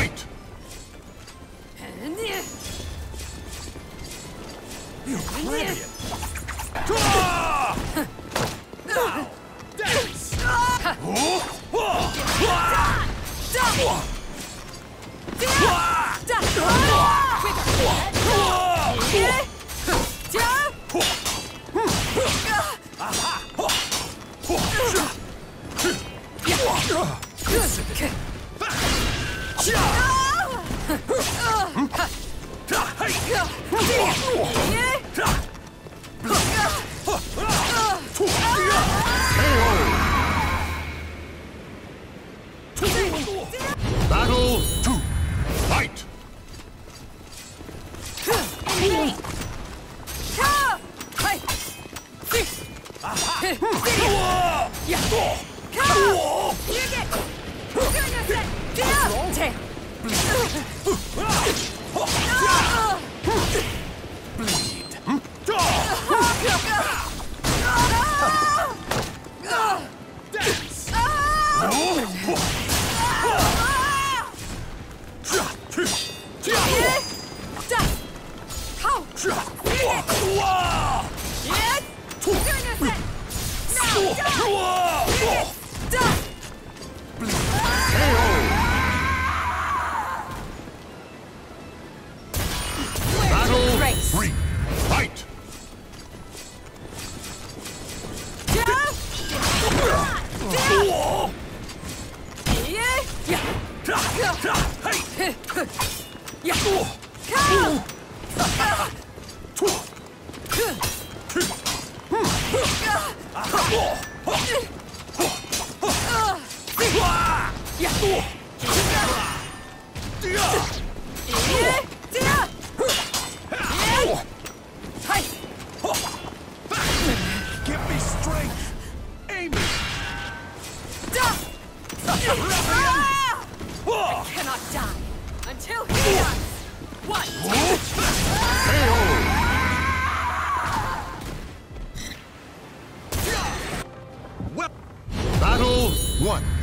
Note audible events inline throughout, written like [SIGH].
Fight! You 둘, 셋! 야! 가! 얘기! 뛰어녀 셋! 뛰어! 제! One!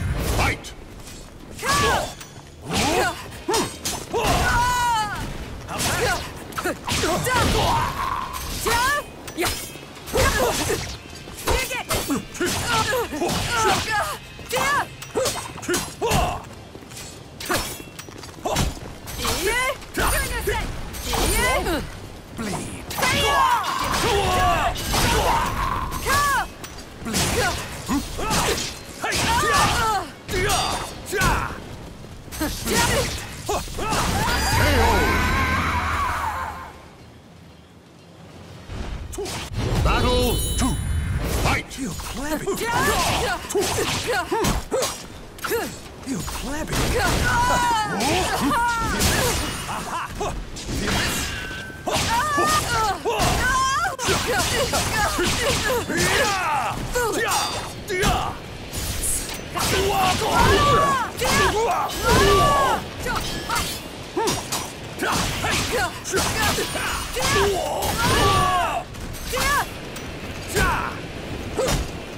Fight! You plebeian! You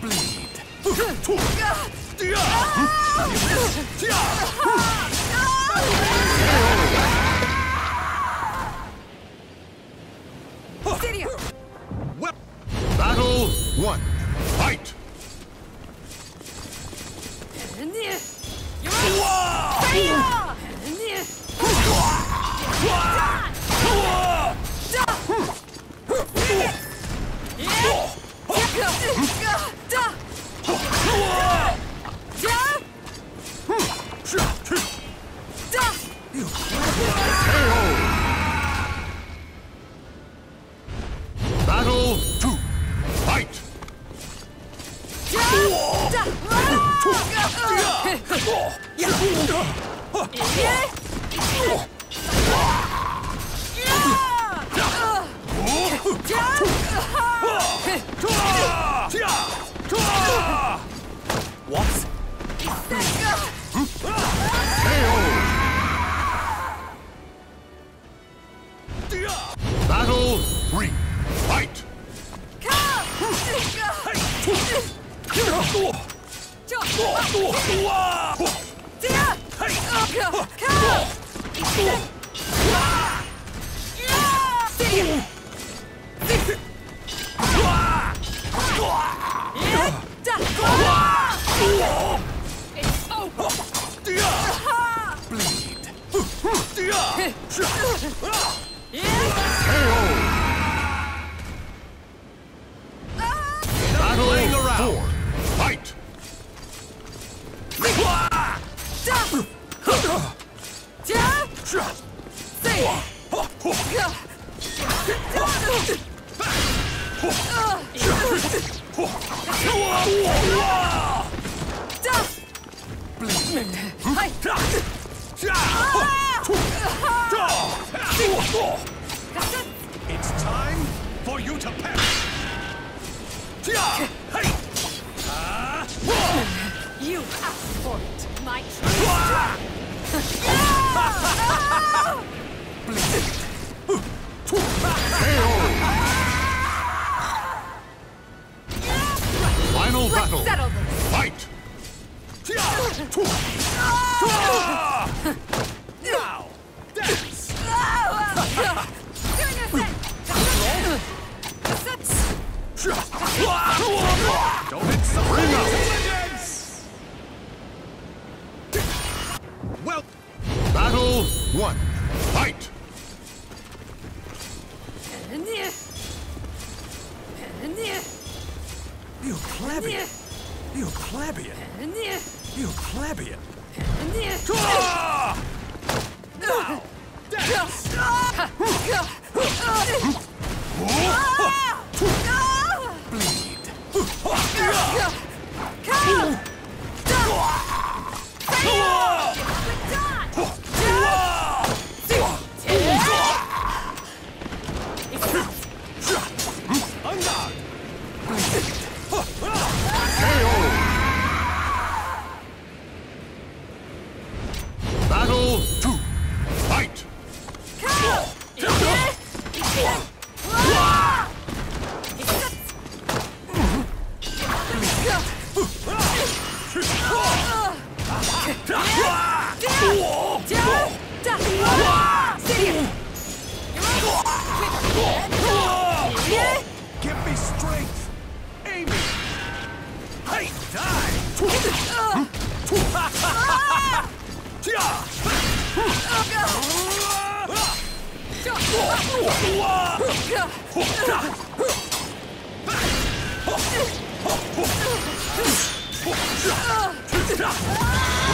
Bleed! Well, What? It's over! It's time for you to perish. You asked for it, my [LAUGHS] true [LAUGHS] [LAUGHS] You plebeian. Now, Give me strength. Amy. Hey, die. [LAUGHS]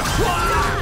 four.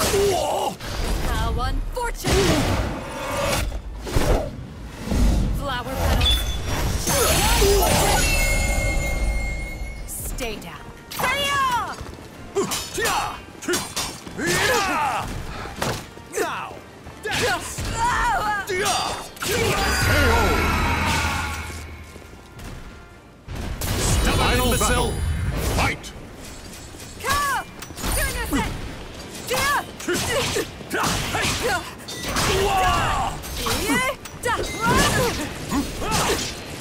How unfortunate! Flower petals. Stay down. Now! Dance! Final imbecile. [LAUGHS]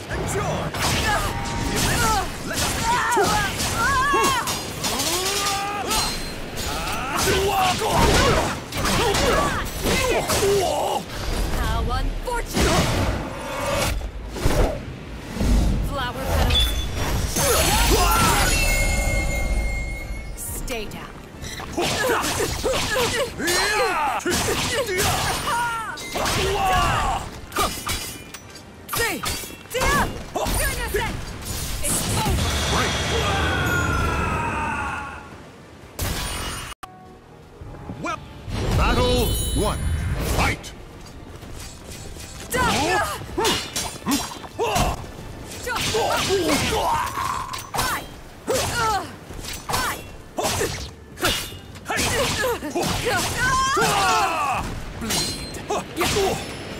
Enjoy!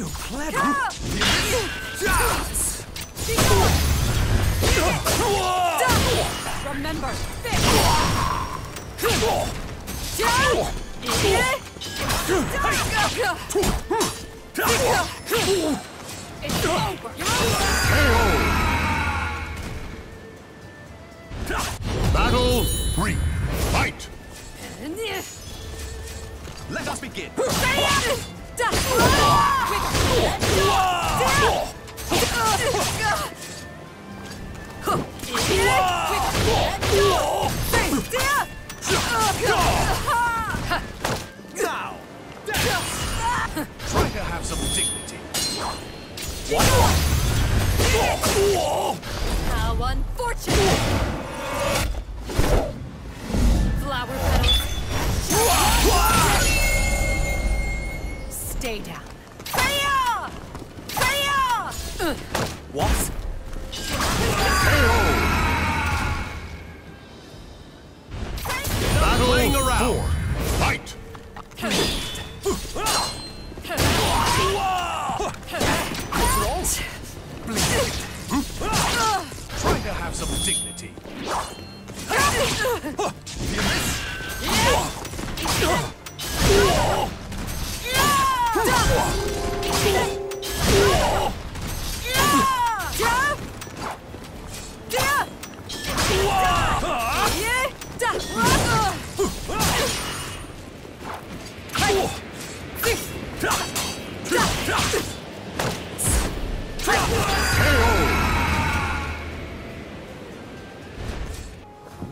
Fight! You clever! Yes! Remember, this! It's over! Battle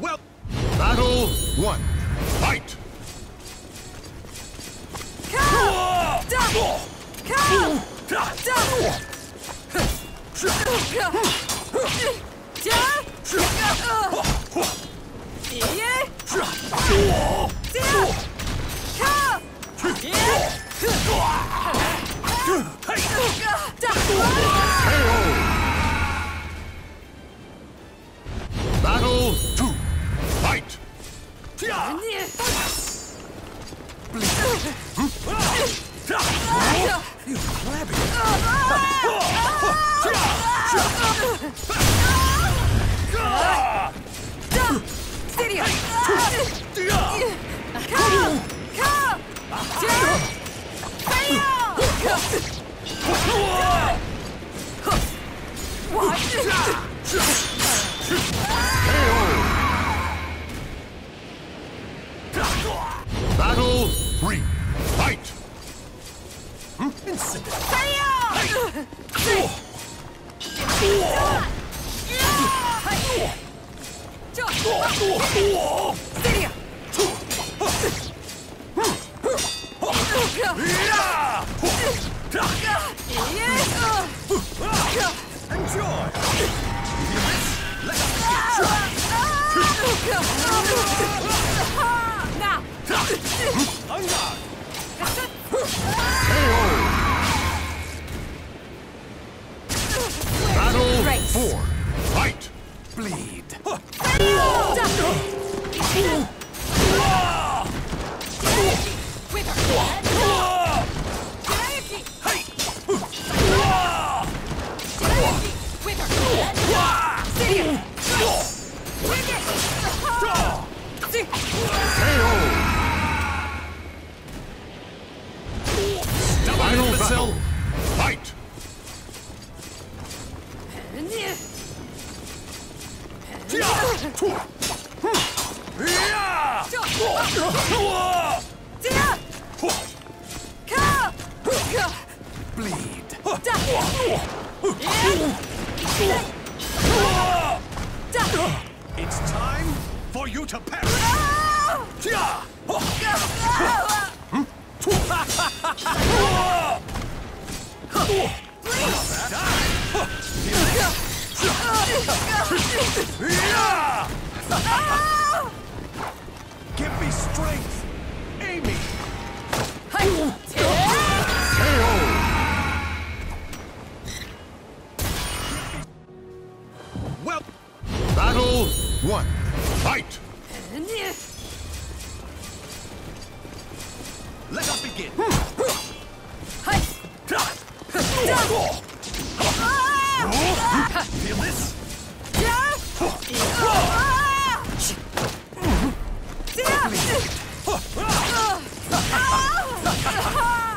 Well, Battle one. Fight! Battle! You clever. Battle It's time for you to perish!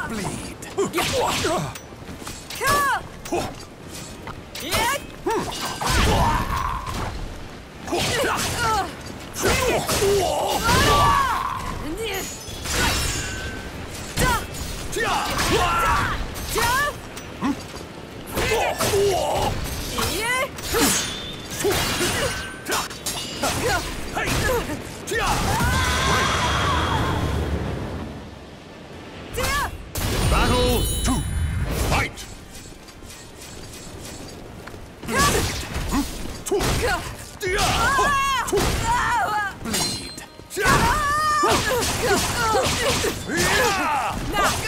Bleed! Bleed! Now!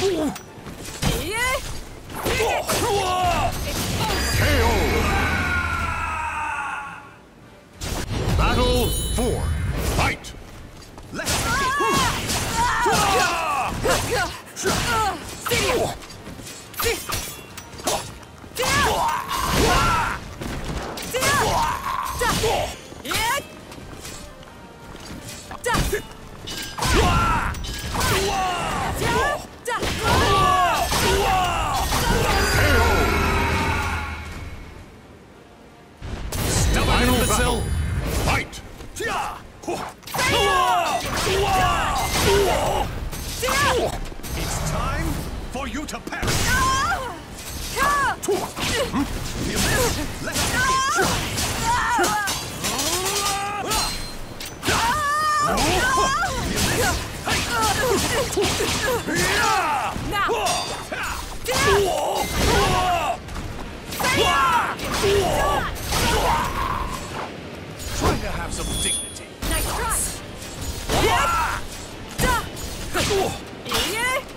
うわっ you to perish! No! Hmm? Feel this? Let no! No! Try to have some dignity. Nice try! Yeah!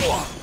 Whoa!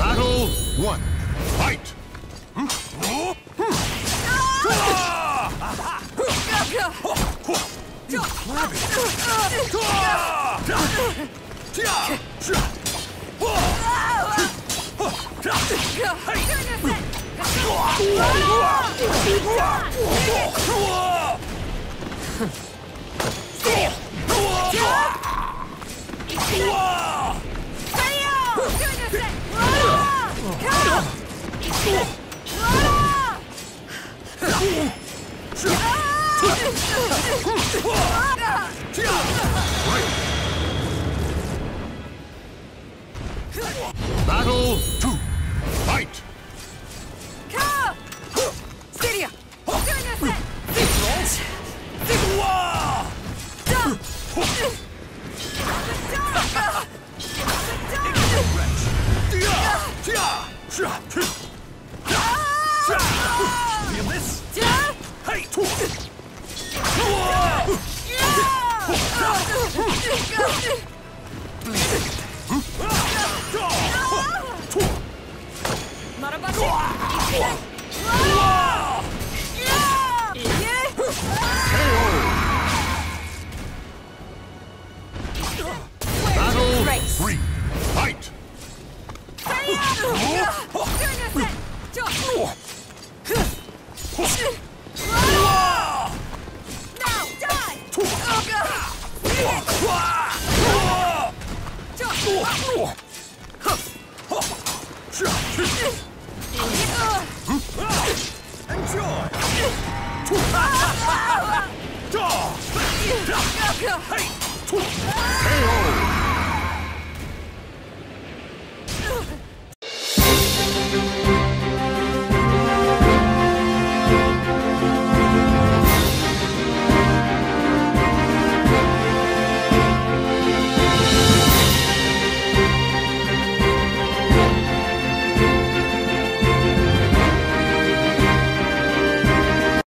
Battle one. Fight! You Battle